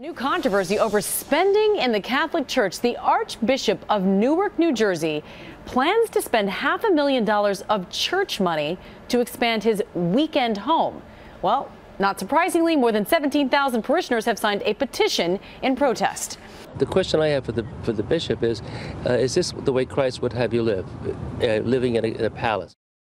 New controversy over spending in the Catholic Church. The Archbishop of Newark, New Jersey, plans to spend half a million dollars of church money to expand his weekend home. Well, not surprisingly, more than 17,000 parishioners have signed a petition in protest. The question I have for the for the bishop is: uh, Is this the way Christ would have you live, uh, living in a, in a palace?